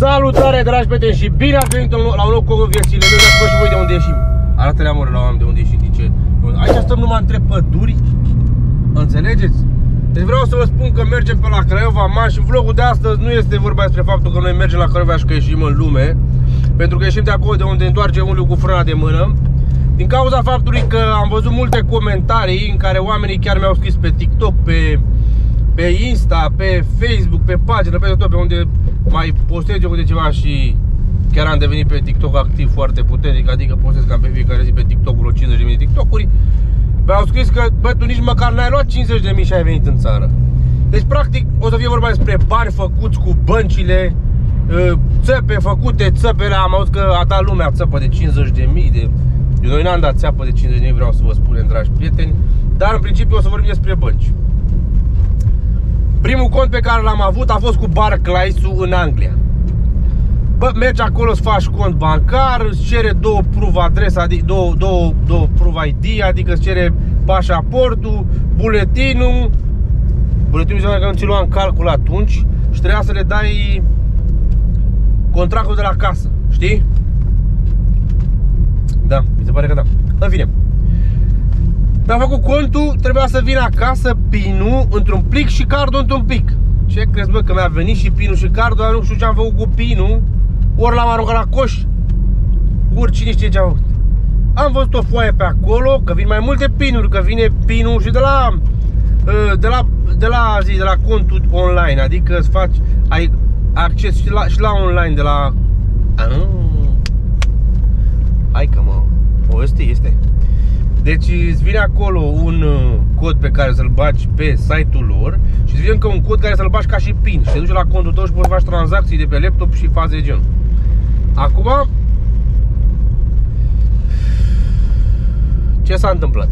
Salutare dragi prieteni și bine ați venit la un nou cu viețile mele Să și voi de unde ieșim. Arată-le amore la oameni de unde ieșim de ce Aici stăm numai între păduri. Înțelegeți? Deci vreau să vă spun că mergem pe la Craiova Man și vlogul de astăzi nu este vorba despre faptul că noi mergem la Craiova și că ieșim în lume Pentru că ieșim de acolo de unde întoarce unul cu frâna de mână. Din cauza faptului că am văzut multe comentarii în care oamenii chiar mi-au scris pe TikTok, pe pe Insta, pe Facebook, pe pagină, pe tot, pe unde mai postez eu de ceva și chiar am devenit pe TikTok activ foarte puternic, adică postez cam pe fiecare zi pe TikTok vreo 50.000 de TikTok-uri. Mi-au scris că, bă, tu nici măcar n-ai luat 50.000 și ai venit în țară. Deci, practic, o să fie vorba despre bani făcuți cu băncile, ă, țăpe făcute, țăpele, am auzit că a dat lumea țăpă de 50.000 de... Noi n-am dat țeapă de 50.000, vreau să vă spunem, dragi prieteni, dar în principiu o să vorbim despre bănci. Primul cont pe care l-am avut a fost cu Barclays-ul în Anglia. Bă, mergi acolo, să faci cont bancar, îți cere două proof adresa, adică două, două, două proof ID, adică îți cere pașaportul, buletinul. Buletinul înseamnă că nu ți lua în calcul atunci și trebuia să le dai contractul de la casă, știi? Da, mi se pare că da. În fine. Mi-a făcut contul, trebuia să vin acasă pinul într-un plic și cardul într-un pic. Ce crezi, bă, că mi-a venit și pinul și cardul, dar nu știu ce am făcut cu pinul, ori l-am aruncat la coș, ori cine știe ce am făcut. Am văzut o foaie pe acolo, că vin mai multe pinuri, că vine pinul și de la ă, de la, de la, zi, de la contul online, adică îți faci, ai acces și la, și la online de la... Ah, hai că mă, o, este, este. Deci îți vine acolo un uh, cod pe care să-l bagi pe site-ul lor și îți vine încă un cod care să-l bagi ca și PIN și te duci la contul tău și poți faci tranzacții de pe laptop și faze de genul. Acum, ce s-a întâmplat?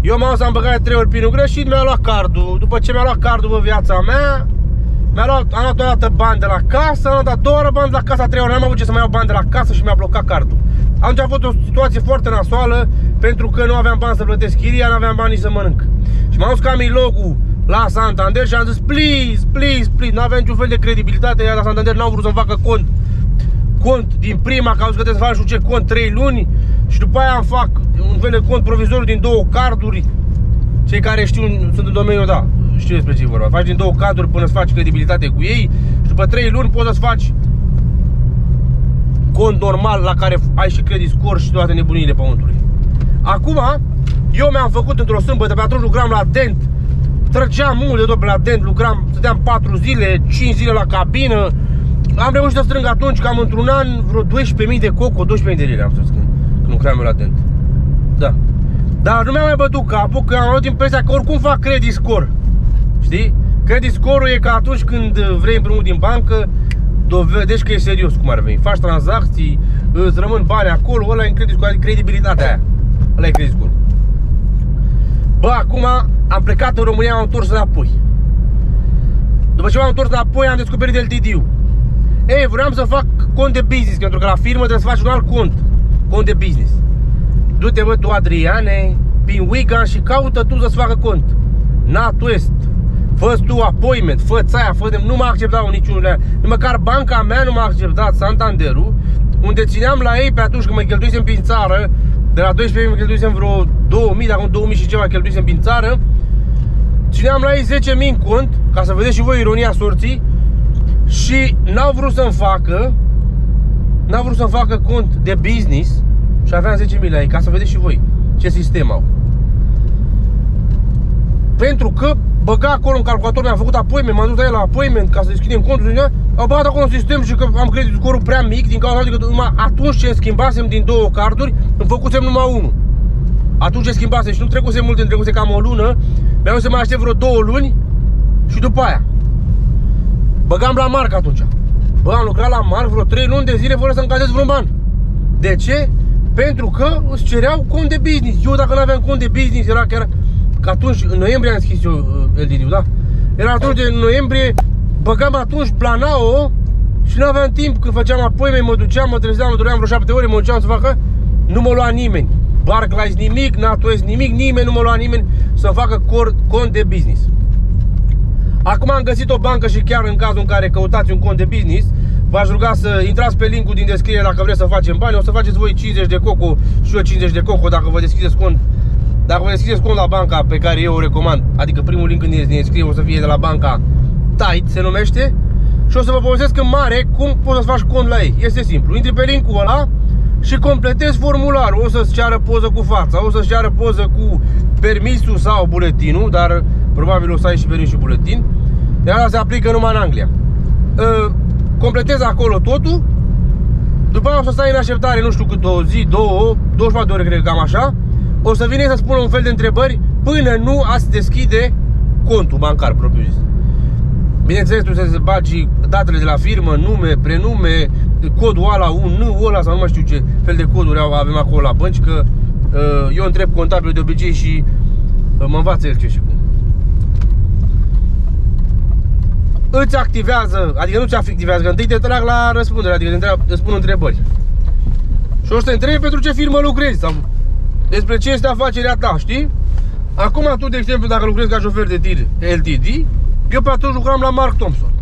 Eu m-am să am băgat de 3 ori pinul greșit, mi-a luat cardul. După ce mi-a luat cardul pe viața mea, mi-a luat, am luat o dată bani de la casă, am luat două ori bani de la casă, trei ori, n-am avut ce să mai iau bani de la casă și mi-a blocat cardul. Atunci a fost o situație foarte nasoală pentru că nu aveam bani să plătesc chiria, nu aveam bani nici să mănânc. Și m-am dus ca logul la Santander și am zis please, please, please, nu aveam niciun fel de credibilitate, iar la Santander n-au vrut să-mi facă cont cont din prima, că au zis că trebuie să faci ce cont 3 luni și după aia îmi fac un fel de cont provizoriu din două carduri. Cei care știu, sunt în domeniul, da, știu despre ce vorba. Faci din două carduri până să faci credibilitate cu ei și după 3 luni poți să-ți faci cont normal la care ai și credit score și toate nebunile pământului. Acum, eu mi-am făcut într-o sâmbătă, pe atunci lucram la Dent, trăgeam mult de tot pe la Dent, lucram, stăteam 4 zile, 5 zile la cabină, am reușit să strâng atunci cam într-un an vreo 12.000 de coco, 12.000 de lire am strâns când, când lucram eu la Dent. Da. Dar nu mi-am mai bătut capul, că am avut impresia că oricum fac credit score. Știi? Credit score-ul e ca atunci când vrei împrumut din bancă, dovedești că e serios cum ar veni. Faci tranzacții, îți rămân bani acolo, ăla e credit score, credibilitatea aia. Ăla e credit score. Bă, acum am plecat în România, am întors înapoi. După ce m-am întors înapoi, am descoperit LTD-ul. Ei, vreau să fac cont de business, pentru că la firmă trebuie să faci un alt cont. Cont de business. Du-te, bă, tu, Adriane, prin Wigan și caută tu să-ți facă cont. NatWest, fă tu appointment, fă țaia, fă de... Nu m-a acceptat niciunul Nu măcar banca mea nu m-a acceptat, Santanderul, unde țineam la ei pe atunci când mă cheltuisem prin țară, de la 12 mă cheltuisem vreo 2000, dacă 2000 și ceva cheltuisem prin țară, țineam la ei 10.000 în cont, ca să vedeți și voi ironia sorții, și n-au vrut să-mi facă, n-au vrut să-mi facă cont de business și aveam 10.000 la ei, ca să vedeți și voi ce sistem au. Pentru că băga acolo în calculator, mi-am făcut appointment, m-am dus la el la appointment ca să deschidem contul din au băgat acolo în sistem și că am credit scorul prea mic din cauza că numai atunci ce schimbasem din două carduri, îmi făcusem numai unul. Atunci ce schimbasem și nu trecuse mult, îmi trecuse cam o lună, mi-am să mai aștept vreo două luni și după aia. Băgam la marc atunci. Bă, am lucrat la marc vreo 3 luni de zile fără să încasez vreun ban. De ce? Pentru că îți cereau cont de business. Eu dacă nu aveam cont de business, era chiar Că atunci, în noiembrie am deschis eu uh, LDD-ul, da? Era atunci de noiembrie, băgam atunci planao și nu aveam timp când făceam apoi, mă duceam, mă trezeam, mă duream vreo 7 ore, mă duceam să facă, nu mă lua nimeni. Barclays nimic, NatWest nimic, nimeni nu mă lua nimeni să facă cont de business. Acum am găsit o bancă și chiar în cazul în care căutați un cont de business, V-aș ruga să intrați pe linkul din descriere dacă vreți să facem bani. O să faceți voi 50 de coco și eu 50 de coco dacă vă deschideți cont. Dacă vă deschideți cont la banca pe care eu o recomand, adică primul link din descriere o să fie de la banca Tight, se numește. Și o să vă povestesc în mare cum poți să faci cont la ei. Este simplu. Intri pe linkul ăla și completezi formularul. O să-ți ceară poză cu fața, o să-ți ceară poză cu permisul sau buletinul, dar probabil o să ai și permis și buletin. Iar asta se aplică numai în Anglia. Uh, completezi acolo totul, după aia o să stai în așteptare, nu știu cât, o zi, două, 24 de ore, cred că cam așa, o să vine să spună un fel de întrebări până nu ați deschide contul bancar propriu zis. Bineînțeles, tu să bagi datele de la firmă, nume, prenume, codul ăla, un N ăla sau nu mai știu ce fel de coduri avem acolo la bănci, că uh, eu întreb contabil de obicei și uh, mă învață el ce și cum. îți activează, adică nu ți activează, că întâi te trag la răspundere, adică te întreb, îți spun întrebări. Și o să te întrebi pentru ce firmă lucrezi sau despre ce este afacerea ta, știi? Acum tu, de exemplu, dacă lucrezi ca șofer de tir LTD, eu pe atunci lucram la Mark Thompson.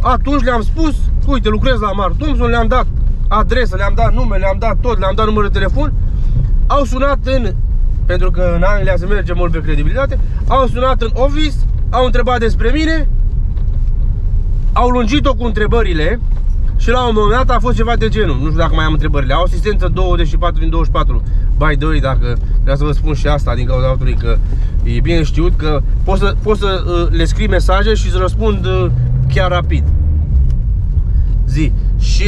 Atunci le-am spus, uite, lucrez la Mark Thompson, le-am dat adresă, le-am dat nume, le-am dat tot, le-am dat numărul de telefon. Au sunat în, pentru că în Anglia se merge mult pe credibilitate, au sunat în office, au întrebat despre mine au lungit-o cu întrebările și la un moment dat a fost ceva de genul. Nu știu dacă mai am întrebările. Au asistență 24 din 24. By the way, dacă vreau să vă spun și asta din cauza faptului că e bine știut că poți să, poți să uh, le scrii mesaje și să răspund uh, chiar rapid. Zi. Și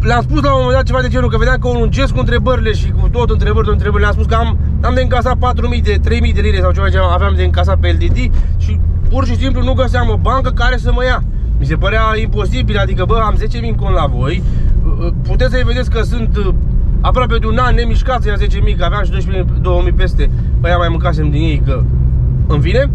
le-am spus la un moment dat ceva de genul că vedeam că o lungesc cu întrebările și cu tot întrebări de întrebări. Le-am spus că am, am de încasat 4.000 de 3.000 de lire sau ceva ce aveam de încasat pe LDD și pur și simplu nu găseam o bancă care să mă ia. Mi se părea imposibil, adică bă, am 10.000 în cont la voi, puteți să-i vedeți că sunt uh, aproape de un an nemișcați ia 10.000, că aveam și 12.000 peste, păi mai mâncasem din ei, că în fine,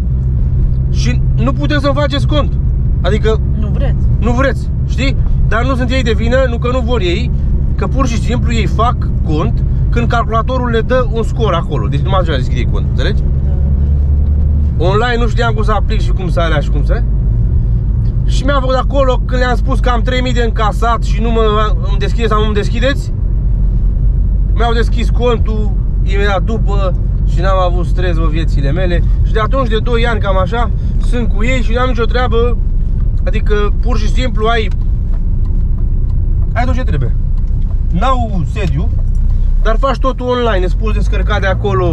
și nu puteți să-mi faceți cont. Adică... Nu vreți. Nu vreți, știi? Dar nu sunt ei de vină, nu că nu vor ei, că pur și simplu ei fac cont când calculatorul le dă un scor acolo. Deci nu mai așa deschide cont, înțelegi? Online nu știam cum să aplic și cum să alea și cum să... Și mi-am făcut acolo când le-am spus că am 3000 de încasat și nu mă îmi deschideți sau nu îmi deschideți? Mi-au deschis contul imediat după și n-am avut stres în viețile mele. Și de atunci de 2 ani cam așa sunt cu ei și n-am nicio treabă. Adică pur și simplu ai Ai tot ce trebuie. N-au sediu Dar faci totul online, îți poți descărca de acolo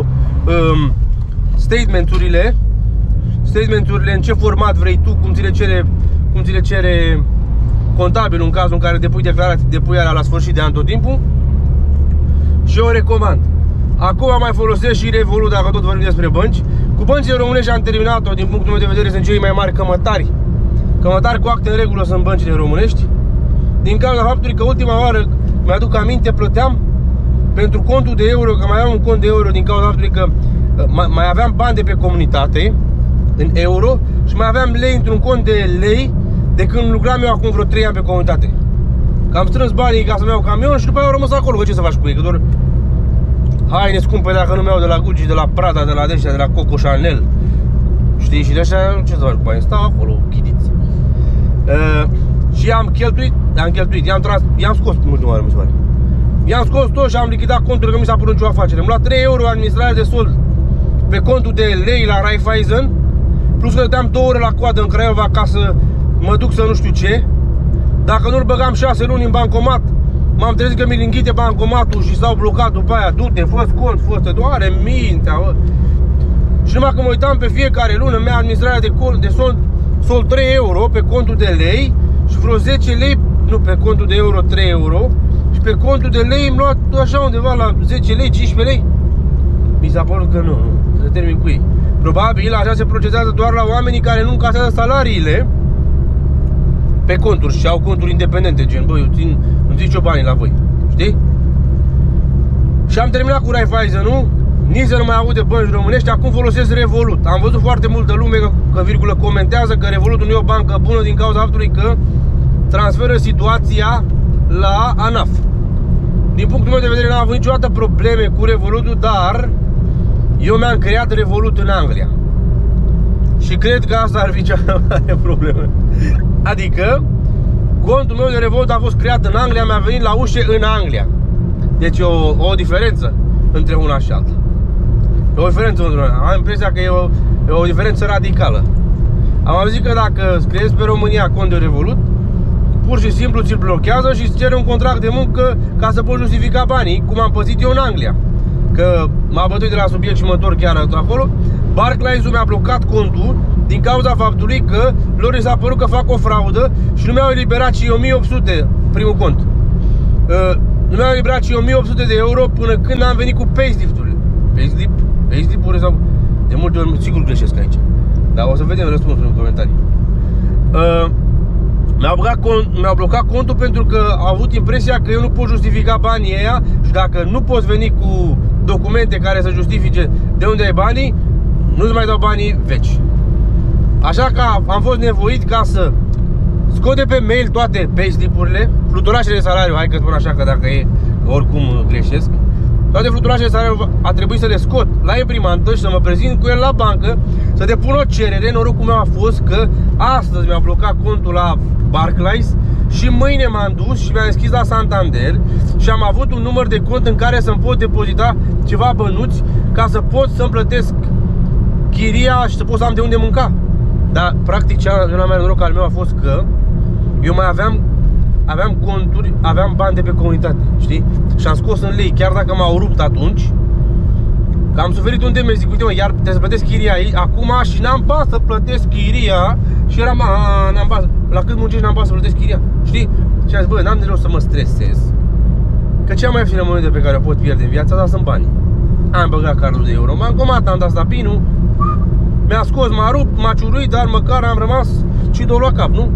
um, statementurile. Statementurile în ce format vrei tu, cum ți le cere, cum ți le cere contabilul în cazul în care depui declarații, depui alea la sfârșit de an tot timpul. Și eu o recomand. Acum mai folosesc și Revolut dacă tot vorbim despre bănci. Cu băncile românești am terminat-o, din punctul meu de vedere sunt cei mai mari cămătari. Cămătari cu acte în regulă sunt băncile românești. Din cauza faptului că ultima oară, mi-aduc aminte, plăteam pentru contul de euro, că mai am un cont de euro din cauza faptului că mai aveam bani de pe comunitate în euro și mai aveam lei într-un cont de lei de când lucram eu acum vreo 3 ani pe comunitate. Că am strâns banii ca să-mi iau camion și după aia au rămas acolo, că ce să faci cu ei, că doar haine scumpe dacă nu mi iau de la Gucci, de la Prada, de la Deștia, de la Coco Chanel. Știi? Și de așa, ce să faci cu banii? Stau acolo, chidiți. Uh, și am cheltuit, am cheltuit, i-am tras, i-am scos ultima oară, mi se pare. I-am scos tot și am lichidat conturile că mi s-a părut nicio afacere. Am luat 3 euro administrare de sold pe contul de lei la Raiffeisen Plus că dădeam două ore la coadă în Craiova ca să mă duc să nu știu ce Dacă nu-l băgam șase luni în bancomat M-am trezit că mi-l înghite bancomatul și s-au blocat după aia Du-te, fă cont, fă doare mintea bă. Și numai că mă uitam pe fiecare lună Mea administrarea de, cont, de sol, sol 3 euro pe contul de lei Și vreo 10 lei, nu pe contul de euro 3 euro Și pe contul de lei îmi luat așa undeva la 10 lei, 15 lei Mi s-a părut că nu, nu să termin cu ei. Probabil așa se procedează doar la oamenii care nu încasează salariile pe conturi și au conturi independente, gen, băi, eu țin, nu zic eu banii la voi, știi? Și am terminat cu Raiffeisen, nu? Nici să nu mai aude bănci românești, acum folosesc Revolut. Am văzut foarte multă lume că, că virgulă comentează că Revolut nu e o bancă bună din cauza faptului că transferă situația la ANAF. Din punctul meu de vedere n-am avut niciodată probleme cu Revolutul, dar eu mi-am creat Revolut în Anglia. Și cred că asta ar fi cea mai mare problemă. Adică, contul meu de Revolut a fost creat în Anglia, mi-a venit la ușe în Anglia. Deci o, o diferență între una și alta. E o diferență între una. Am impresia că e o, e o diferență radicală. Am auzit că dacă scrieți pe România cont de Revolut, pur și simplu ți-l blochează și îți cere un contract de muncă ca să poți justifica banii, cum am păzit eu în Anglia. Că m-a bătut de la subiect și mă întorc chiar acolo. Barclays mi-a blocat contul din cauza faptului că lor s-a părut că fac o fraudă și nu mi-au eliberat și 1800 primul cont. Uh, nu mi-au eliberat și 1800 de euro până când am venit cu payslip-urile. Payslip? Payslip-uri sau... De multe ori, sigur greșesc aici. Dar o să vedem răspunsul în comentarii. Uh, mi-au blocat, mi blocat contul pentru că au avut impresia că eu nu pot justifica banii ăia și dacă nu poți veni cu documente care să justifice de unde ai banii, nu-ți mai dau banii veci. Așa că am fost nevoit ca să scot de pe mail toate payslipurile, fluturașele de salariu, hai că spun așa că dacă e, oricum greșesc, toate fluturașele de salariu a trebuit să le scot la imprimantă și să mă prezint cu el la bancă, să depun o cerere, norocul meu a fost că astăzi mi-a blocat contul la Barclays și mâine m-am dus și mi-am deschis la Santander și am avut un număr de cont în care să-mi pot depozita ceva bănuți ca să pot să-mi plătesc chiria și să pot să am de unde mânca. Dar, practic, cea mai noroc al meu a fost că eu mai aveam aveam conturi, aveam bani de pe comunitate, știi? Și am scos în lei, chiar dacă m-au rupt atunci, că am suferit un demers, zic, uite mă, iar trebuie să plătesc chiria ei, acum și n-am pas să plătesc chiria și eram, a, n-am pas, la cât muncești n-am pas să plătesc chiria, știi? Și am zis, bă, n-am de să mă stresez, că cea mai ieftină monedă pe care o pot pierde în viața ta sunt banii. Am băgat cardul de euro, m-am comat, am dat stapinul, mi-a scos, m-a rupt, m-a ciuruit, dar măcar am rămas și două la cap, nu?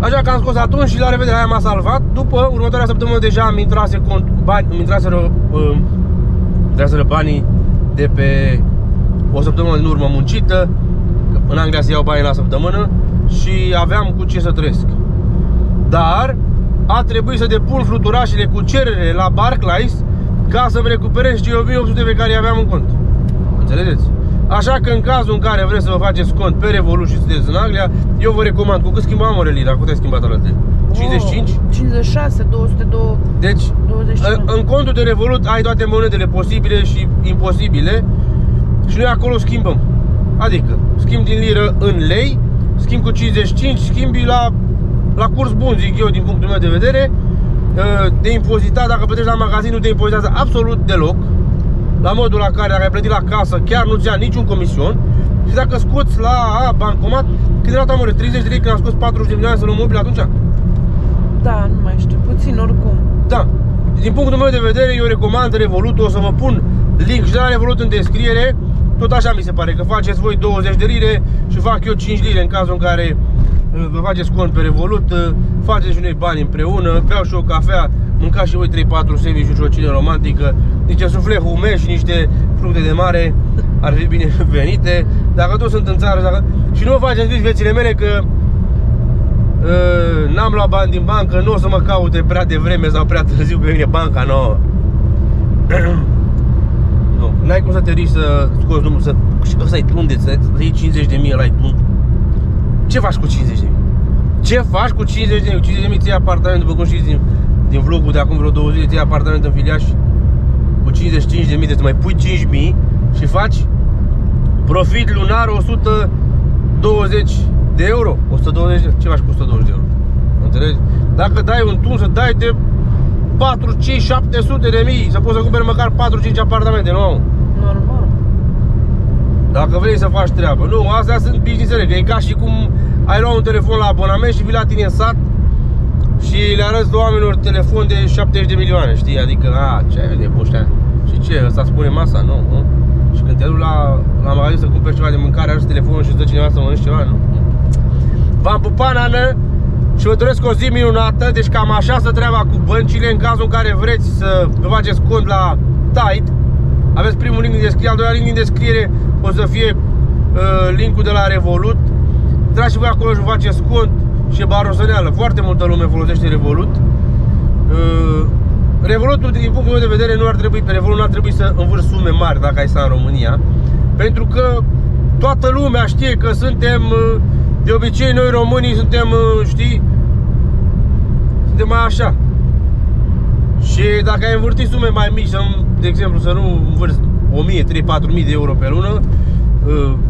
Așa că am scos atunci și la revedere aia m-a salvat. După următoarea săptămână deja am intrase cont, bani, îmi intraseră, uh, intraseră banii de pe o săptămână din urmă muncită. În Anglia se iau bani la săptămână și aveam cu ce să trăiesc. Dar a trebuit să depun fluturașele cu cerere la Barclays ca să-mi recuperez cei 1800 pe care i-aveam în cont. Înțelegeți? Așa că în cazul în care vreți să vă faceți cont pe Revolut și sunteți în Anglia, eu vă recomand. Cu cât schimbam orele lira? Cu cât ai schimbat alături? 55? 56, 202. Deci, 25. în contul de Revolut ai toate monedele posibile și imposibile și noi acolo schimbăm. Adică, schimb din liră în lei, schimb cu 55, schimbi la, la curs bun, zic eu, din punctul meu de vedere. De impozitat, dacă plătești la magazin, nu te impozitează absolut deloc la modul la care dacă ai plătit la casă chiar nu-ți ia niciun comision și dacă scoți la a, bancomat, cât era amore, 30 de lei când am scos 40 de milioane să luăm mobil atunci? Da, nu mai știu, puțin oricum. Da. Din punctul meu de vedere, eu recomand Revolut, o să vă pun link și de la Revolut în descriere. Tot așa mi se pare, că faceți voi 20 de lire și fac eu 5 lire în cazul în care uh, vă faceți cont pe Revolut, uh, faceți și noi bani împreună, beau și o cafea, mâncați și voi 3-4 sandwich și o cine romantică, niște sufle hume și niște fructe de mare ar fi bine venite. Dacă toți sunt în țară dacă... și nu vă faceți viețile mele că uh, n-am luat bani din bancă, nu o să mă caute prea devreme sau prea târziu pe mine banca nouă. nu, n-ai cum să te riști să scoți numărul, să... și ăsta-i tunde, să iei 50 de mii, ăla tund. Ce faci cu 50 de mii? Ce faci cu 50 de mii? 50 de mii ți apartament, după cum știți din, din vlogul de acum vreo două zile, ți apartament în Filiaș cu 55 de mii, deci mai pui 5 mii și faci profit lunar 120 de euro. 120 de Ce faci cu 120 de euro? Înțelegi? Dacă dai un tun să dai de 4, 5, 700 de mii Să poți să cumperi măcar 4-5 apartamente, nu? Normal Dacă vrei să faci treabă Nu, astea sunt business că e ca și cum ai luat un telefon la abonament și vii la tine în sat și le arăți oamenilor telefon de 70 de milioane, știi? Adică, a, ce ai de buștea? Și ce, ăsta spune masa? Nu, nu? Și când te duci la, la magazin să cumperi ceva de mâncare, arăți telefonul și îți dă cineva să mănânci ceva, nu? V-am pupat, nană, și vă doresc o zi minunată, deci cam așa să treaba cu băncile în cazul în care vreți să vă faceți cont la Tide. Aveți primul link din descriere, al doilea link din descriere o să fie uh, linkul de la Revolut. Trați și voi acolo și vă faceți cont și e barosăneală. Foarte multă lume folosește Revolut. Uh, Revolutul, din punctul meu de vedere, nu ar trebui, pe Revolut nu ar trebui să învârți sume mari dacă ai să în România. Pentru că toată lumea știe că suntem uh, De obicei noi românii suntem, uh, știi, suntem mai așa. Și dacă ai învârti sume mai mici, să nu, de exemplu, să nu învârți 1000, 3, 4000 de euro pe lună, uh, pe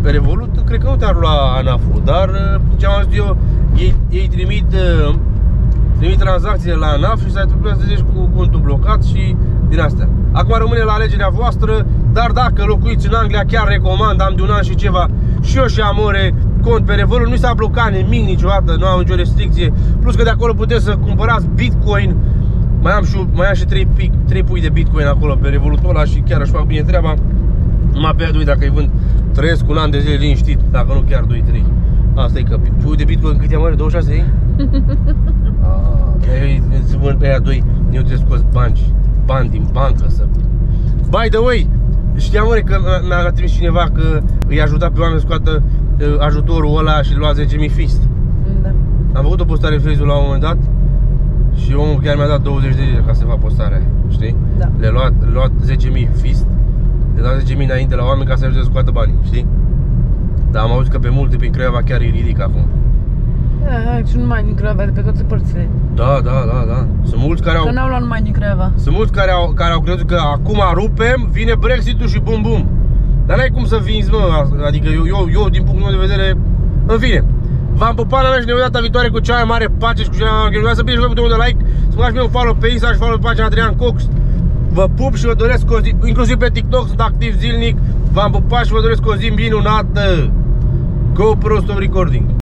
Revolut, cred că nu te-ar lua ANAF-ul, dar uh, ce am zis eu, ei, ei trimit, uh, trimit tranzacțiile la ANAF și să trebuie să zici cu contul blocat și din astea. Acum rămâne la alegerea voastră, dar dacă locuiți în Anglia, chiar recomand, am de un an și ceva și eu și amore cont pe Revolut, nu s-a blocat nimic niciodată, nu am nicio restricție, plus că de acolo puteți să cumpărați Bitcoin, mai am și, mai am și 3, pic, 3 pui de Bitcoin acolo pe Revolutul ăla și chiar aș fac bine treaba. Numai pe aia doi dacă îi vând, trăiesc un an de zile liniștit, dacă nu chiar 2-3. Asta e că puiul de Bitcoin cât e mare? 26 ei? Ah, ei se vând pe aia doi, eu trebuie scos bani, bani din bancă să... By the way, știam oare că mi-a trimis cineva că îi ajuta pe oameni să scoată uh, ajutorul ăla și lua 10.000 fist. Da. Am făcut o postare în Facebook la un moment dat și omul chiar mi-a dat 20 de lire ca să fac postarea, știi? Da. Le-a luat, le luat 10.000 fist, le-a dat 10.000 înainte la oameni ca să ajute să scoată banii, știi? Dar am auzit că pe multe prin Craiova chiar îi ridic acum. Da, hai, și nu mai din Craiova, de pe toate părțile. Da, da, da, da. Sunt mulți care au, Că n-au luat numai din Craiova. sunt mulți care au, care au crezut că acum rupem, vine Brexit-ul și bum bum. Dar n-ai cum să vinzi, mă, adică eu, eu, eu din punctul meu de vedere, în fine. V-am pupat la mea și ne vedem data viitoare cu cea mai mare pace și cu cea mai mare grijă. Să bine și vă butonul de like, să dați mie un follow pe Insta și follow pe pagina Adrian Cox. Vă pup și vă doresc o zi, inclusiv pe TikTok sunt activ zilnic. V-am pupat și vă doresc o zi minunată. GoPro stop recording.